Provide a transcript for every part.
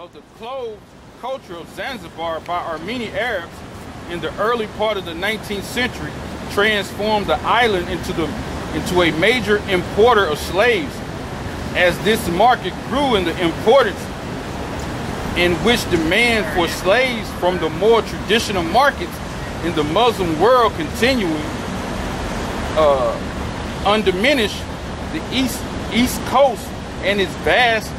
of the closed culture of Zanzibar by Armenian Arabs in the early part of the 19th century transformed the island into, the, into a major importer of slaves. As this market grew in the importance in which demand for slaves from the more traditional markets in the Muslim world continuing uh, undiminished, the east east coast and its vast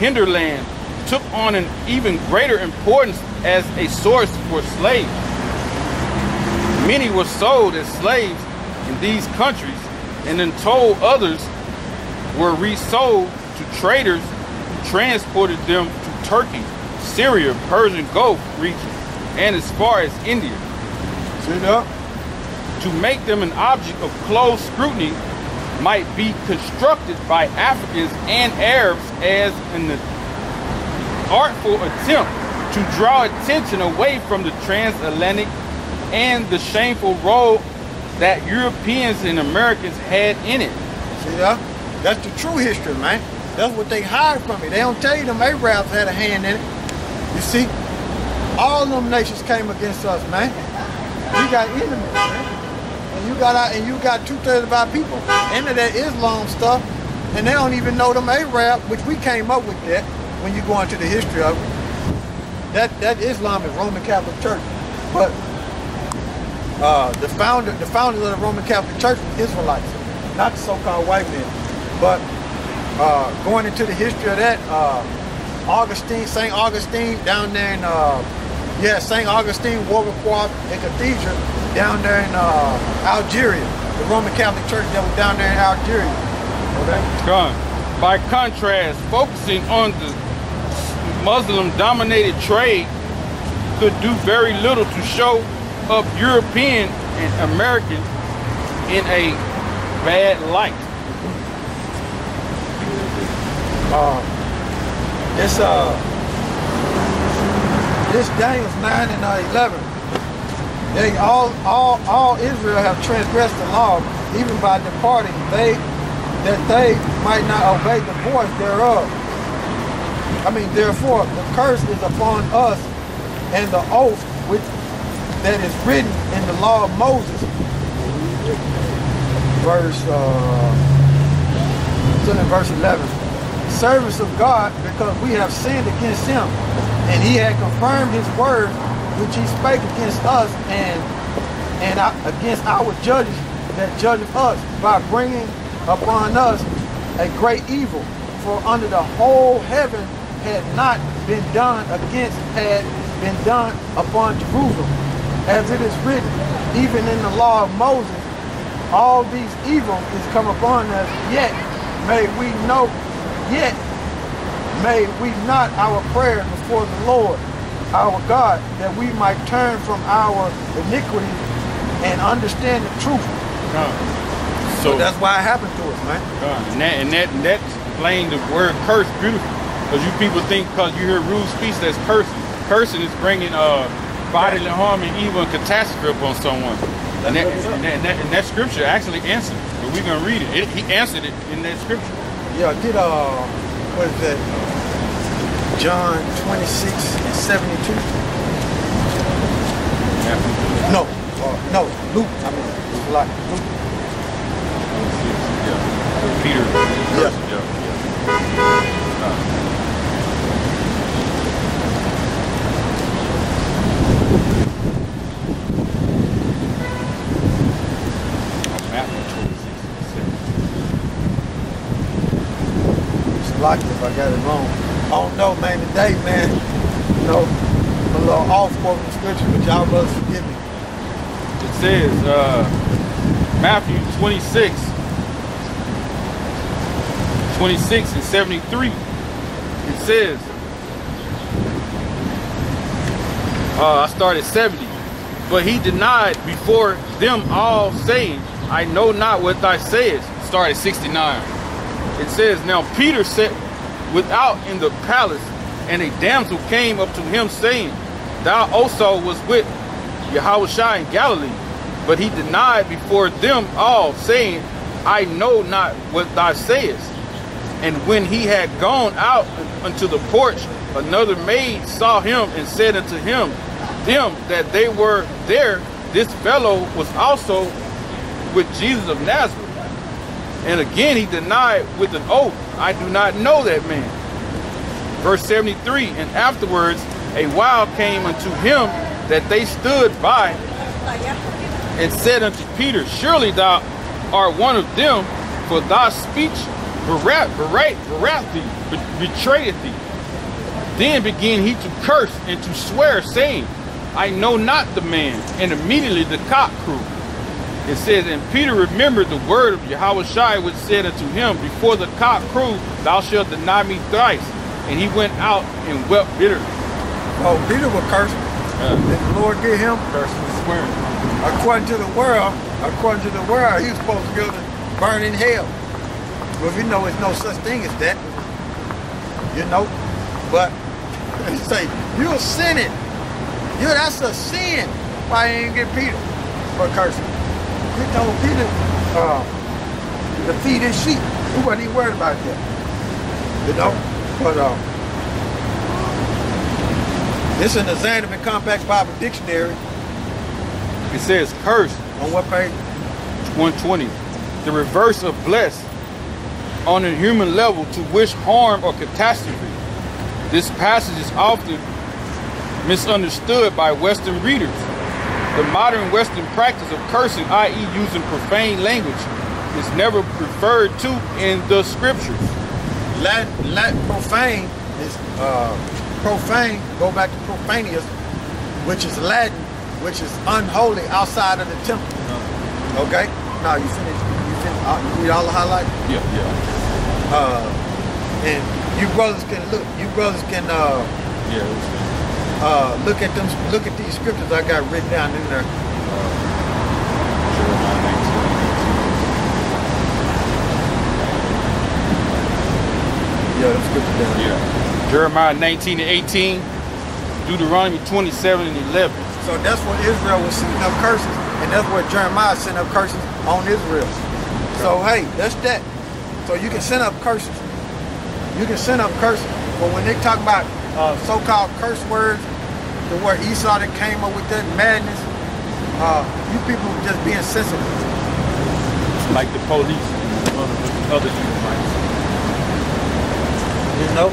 hinterland took on an even greater importance as a source for slaves. Many were sold as slaves in these countries and then told others were resold to traders who transported them to Turkey, Syria, Persian Gulf region, and as far as India. See that? To make them an object of close scrutiny might be constructed by Africans and Arabs as an artful attempt to draw attention away from the transatlantic and the shameful role that Europeans and Americans had in it. See that? That's the true history, man. That's what they hide from it. They don't tell you them Arabs had a hand in it. You see, all them nations came against us, man. We got enemies, man. And you got our, and you got two thirds of our people into that Islam stuff, and they don't even know them Arab, which we came up with that when you go into the history of it. That that Islam is Roman Catholic Church, but uh, the founder the founders of the Roman Catholic Church were Israelites, not the so-called white men. But uh, going into the history of that, uh, Augustine, Saint Augustine, down there in uh, yeah, Saint Augustine Warwick and Cathedral down there in uh, Algeria, the Roman Catholic Church that was down there in Algeria. Okay. By contrast, focusing on the Muslim-dominated trade could do very little to show up European and American in a bad light. Uh, it's uh, this Daniel's 9 and uh, 11. They all, all, all Israel have transgressed the law, even by departing, they that they might not obey the voice thereof. I mean, therefore, the curse is upon us, and the oath which that is written in the law of Moses. Verse, uh, verse 11. Service of God, because we have sinned against him, and he had confirmed his word, which he spake against us, and and against our judges that judgeth us, by bringing upon us a great evil. For under the whole heaven had not been done against, had been done upon Jerusalem as it is written, even in the law of Moses, all these evils is come upon us, yet may we know, yet may we not our prayers before the Lord, our God, that we might turn from our iniquity and understand the truth. So, so, that's why it happened to us, man. God. And that and that and that explained the word curse beautiful. Because you people think because you hear rude speech that's cursing. Cursing is bringing uh bodily harm and evil and catastrophe upon someone. And that, and, that, and, that, and that, scripture actually answered. But we're going to read it. it. He answered it in that scripture. Yeah, did, uh, what is that? John 26 and 72? Yeah. No, uh, no, Luke, I mean, like Luke. Yeah. Peter. Yeah. yeah. Uh, block if I got it wrong. I don't know, man. Today, man, you know, I'm a little off quoting scripture, but y'all must forgive me. It says, uh, Matthew 26, 26 and 73. It says, uh, I started 70. But he denied before them all, saying, I know not what thou sayest. Started 69 it says, Now Peter sat without in the palace, and a damsel came up to him, saying, Thou also was with Yahushua in Galilee. But he denied before them all, saying, I know not what thou sayest. And when he had gone out unto the porch, another maid saw him and said unto him, them that they were there, this fellow was also with Jesus of Nazareth. And again he denied with an oath, I do not know that man. Verse 73, and afterwards a while came unto him that they stood by and said unto Peter, Surely thou art one of them, for thy speech berat, berat, berat thee, betrayeth thee. Then began he to curse and to swear, saying, I know not the man. And immediately the cock crew. It says, And Peter remembered the word of Yahweh Shai, which said unto him, Before the cock crew, thou shalt deny me thrice. And he went out and wept bitterly. Oh, Peter was cursing. Uh, Did the Lord get him? cursing and swearing. According to the world, according to the world, he was supposed to go to burn in hell. Well, you know, there's no such thing as that. You know, but they say you're sinning. You that's a sin. Why you ain't get Peter for cursing? He told Peter uh, to feed his sheep. He wasn't even worried about that. You know, but uh, this is in the Zondervan Compact Bible Dictionary It says, Curse, on what page? 120. The reverse of blessed on a human level to wish harm or catastrophe. This passage is often misunderstood by Western readers. The modern Western practice of cursing, i.e., using profane language, is never referred to in the scriptures. Latin, Latin profane is uh, profane. Go back to profanus, which is Latin, which is unholy outside of the temple. Okay. Now you finish. You finish. Uh, read all the highlights. Yeah, yeah, Uh, and you brothers can look. You brothers can uh, yeah. It's- uh, look at them. Look at these scriptures I got written down in there. Yeah, them scriptures down. there. Yeah. Jeremiah 19 and 18, Deuteronomy 27 and 11. So that's what Israel was sending up curses, and that's what Jeremiah sent up curses on Israel. So hey, that's that. So you can send up curses. You can send up curses, but when they talk about uh, so-called curse words, the word Esau that came up with that madness, uh, you people just being sensitive. like the police and other, other Edomites. You know.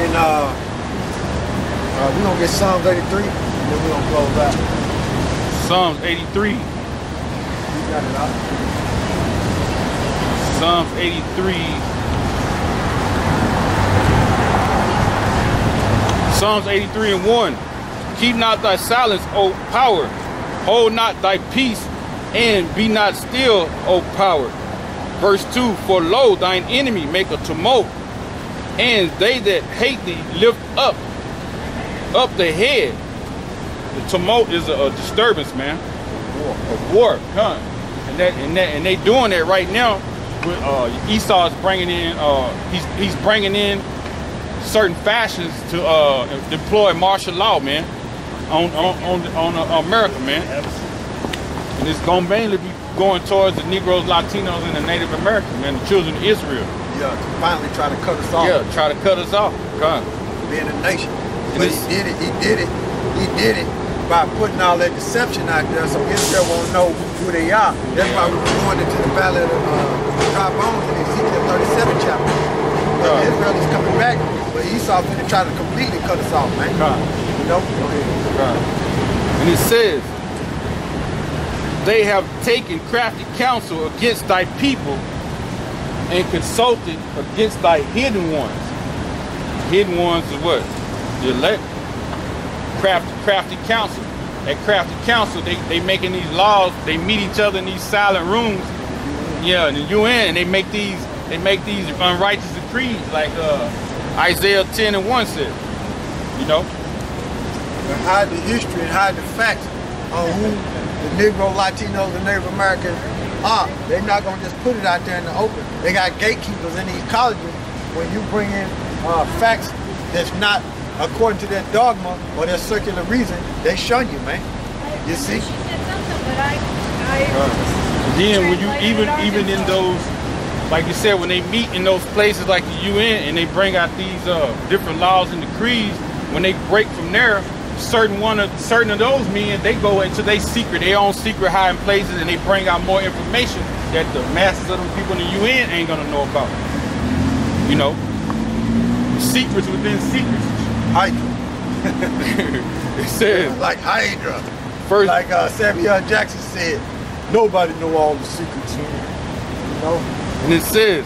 And uh, uh, we're gonna get Psalms 83, and then we're gonna close out. Psalms 83, You got it out. Psalms 83, Psalms 83 and 1. Keep not thy silence, O power. Hold not thy peace, and be not still, O power. Verse 2 For lo, thine enemy make a tumult, and they that hate thee lift up, up the head. The tumult is a, a disturbance, man. Of war, huh? And that and that and they doing that right now. With, uh, Esau is bringing in, uh, he's he's bringing in certain fashions to uh, deploy martial law, man, on on on, on uh, America, man. And it's gonna mainly be going towards the Negroes, Latinos, and the Native Americans, man, the children of Israel. Yeah, to finally try to cut us off. Yeah, try to cut us off. Huh? being a nation. And But he did it, he did it, he did it by putting all that deception out there so Israel won't know who they are. That's why we were going into the valley of uh, dry bones in Ezekiel 37 chapter. Right. Israel is coming back, but Esau finna try to completely cut us off, man. Right. You know? Go ahead. Right. And it says, they have taken crafty counsel against thy people and consulted against thy hidden ones. Hidden ones is what? The elect. Crafty, crafty counsel. That crafty counsel, they, they making these laws, they meet each other in these silent rooms. Yeah, in the UN, and they make these, they make these unrighteous decrees like uh, Isaiah 10 and 1 says. You know? and hide the history and hide the facts on who the Negro, Latinos, and Native Americans are. They're not gonna just put it out there in the open. They got gatekeepers in these colleges. When you bring in uh, facts that's not according to their dogma or their circular reason, they shun you, man. You see? She did something, but I, I. And then when you even even in those like you said, when they meet in those places like the UN and they bring out these uh, different laws and decrees, when they break from there, certain one of certain of those men they go into their secret, their own secret hiding places, and they bring out more information that the masses of them people in the UN ain't gonna know about. You know, secrets within secrets. Hydra. it says Like Hydra. first. Like uh, Samuel Jackson said, nobody know all the secrets. You know? And it says,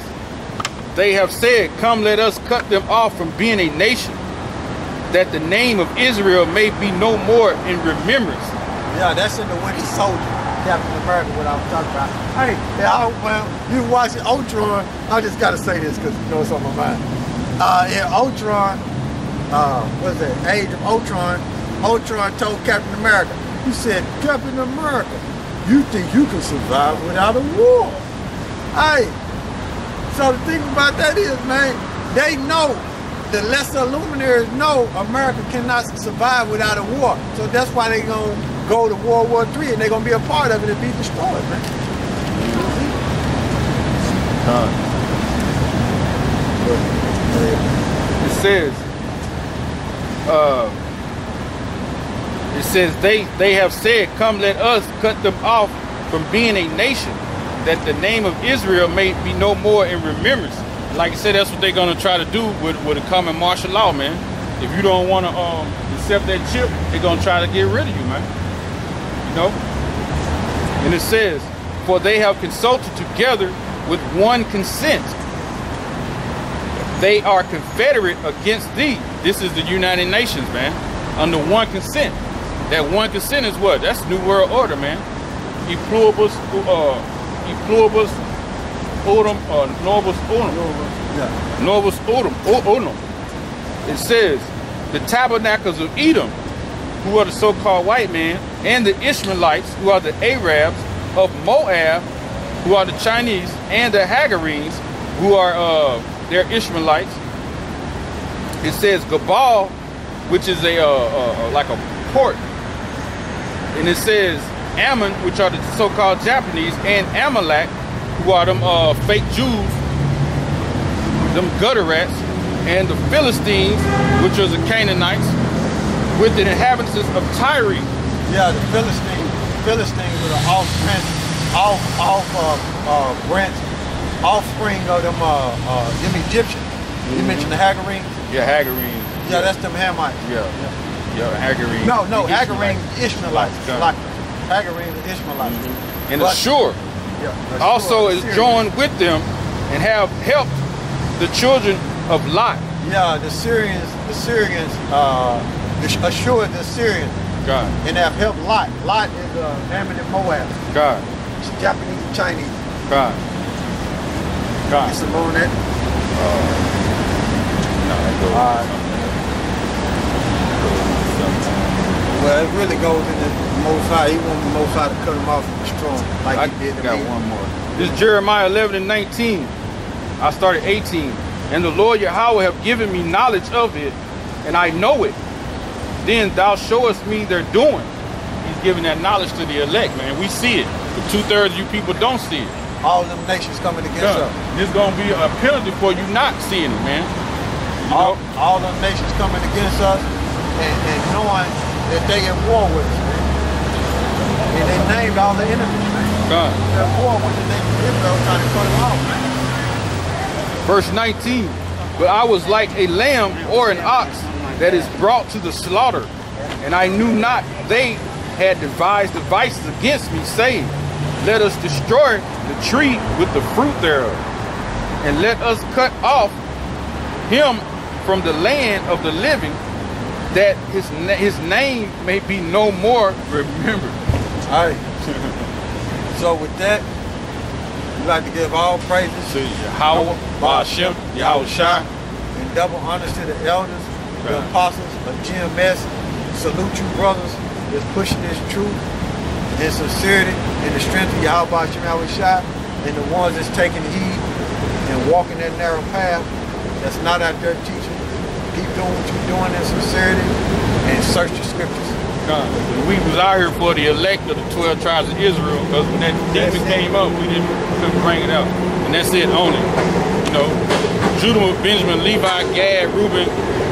They have said, Come, let us cut them off from being a nation, that the name of Israel may be no more in remembrance. Yeah, that's in the Winter Soldier, Captain America, what I was talking about. Hey, yeah, I, well, you watching Ultron, I just got to say this because you know it's on my mind. Uh, in Ultron, uh, what is it, Age of Ultron, Ultron told Captain America, he said, Captain America, you think you can survive without a war? Hey, so the thing about that is, man, they know, the lesser luminaries know America cannot survive without a war. So that's why they're gonna go to World War III and they're gonna be a part of it and be destroyed, man. It says, uh, it says they they have said, "Come, let us cut them off from being a nation, that the name of Israel may be no more in remembrance." Like I said, that's what they're gonna try to do with with a common martial law, man. If you don't want to um, accept that chip, they're gonna try to get rid of you, man. You know. And it says, "For they have consulted together with one consent." they are confederate against thee. This is the United Nations, man. Under one consent. That one consent is what? That's New World Order, man. E pluribus, uh, e pluribus uh, novus unum. Yeah. Novus Onum. It says, the tabernacles of Edom, who are the so-called white men, and the Ishmaelites, who are the Arabs, of Moab, who are the Chinese, and the Hagarenes, who are uh, they're Ishmaelites. It says Gabal, which is a uh, uh, like a port, and it says Ammon, which are the so-called Japanese, and Amalek, who are them uh, fake Jews, them gutter rats, and the Philistines, which are the Canaanites, with the inhabitants of Tyre. Yeah, the Philistine, Philistines were the offspring, off, off, uh, uh, branch, offspring of them, uh, uh, them Egyptians. You mentioned the Hagarenes. Yeah, Hagarene. Yeah, that's them Hamites. Yeah, yeah, Hagarene. No, no, The Hagarene Ishmaelites. Ishmaelites. Got Like it. Hagarene the Ishmaelites. And But- Ashur Yeah, also is joined with them and have helped the children of Lot. Yeah, the Syrians, the Syrians, uh, the Ashur, the Syrians, God, and have helped Lot. Lot is uh, Ammon and Moab. God, It's Japanese and Chinese. God, God. It's along that. No, that goes Alright. Well, it really goes in the Most High. He wanted the Most High to cut him off and destroy him, like I he did to got me. one more. This is Jeremiah 11 and 19. I started 18. And the Lord Yahweh have given me knowledge of it, and I know it. Then thou showest me their doing. He's giving that knowledge to the elect, man. We see it. But two-thirds of you people don't see it. All them nations coming against us. There's gonna be a penalty for you not seeing it, man. You All, know? all them nations coming against us and, and knowing that they at war with us, man. And they named all the enemies, man. God. They're at war with the nation of Israel trying to cut them off, man. Verse 19. But I was like a lamb or an ox that is brought to the slaughter, and I knew not they had devised devices against me, saying, Let us destroy the tree with the fruit thereof, and let us cut off him from the land of the living, that his na- his name may be no more remembered. All right. so with that, we'd like to give all praises To Yahweh, Ba'ashem, Yahweh Shai, and double honors to the elders, the apostles of GMS. Salute you brothers that's pushing this truth and sincerity and the strength of Yahweh Ba'ashem Yahweh Shai, and the ones that's taking heed and walking that narrow path that's not out there teaching. Keep doing what you're doing in sincerity and search the scriptures. Con. We was out here for the elect of the 12 tribes of Israel because when that demon That's it. came up, we didn't couldn't bring it out. And that's it, only. You know, Judah, Benjamin, Levi, Gad, Reuben,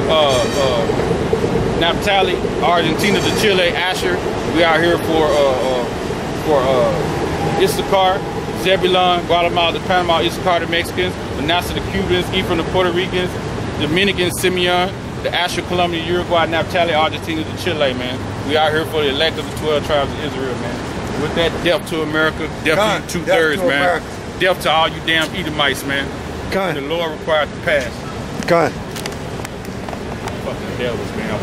uh, uh, Naphtali, Argentina to Chile, Asher. We out here for uh, uh, for uh, Issachar, Zebulon, Guatemala to Panama, Issachar the Mexicans, Manasseh the Cubans, Ephraim the Puerto Ricans, Dominican, Simeon, the Asher, Colombia, Uruguay, Naphtali, Argentina to Chile, man. We out here for the elect of the 12 tribes of Israel, man. With that, death to America, death to two death thirds, to man. America. Death to all you damn Edomites, man. The Con, Lord required to pass. con. Fucking devils, man.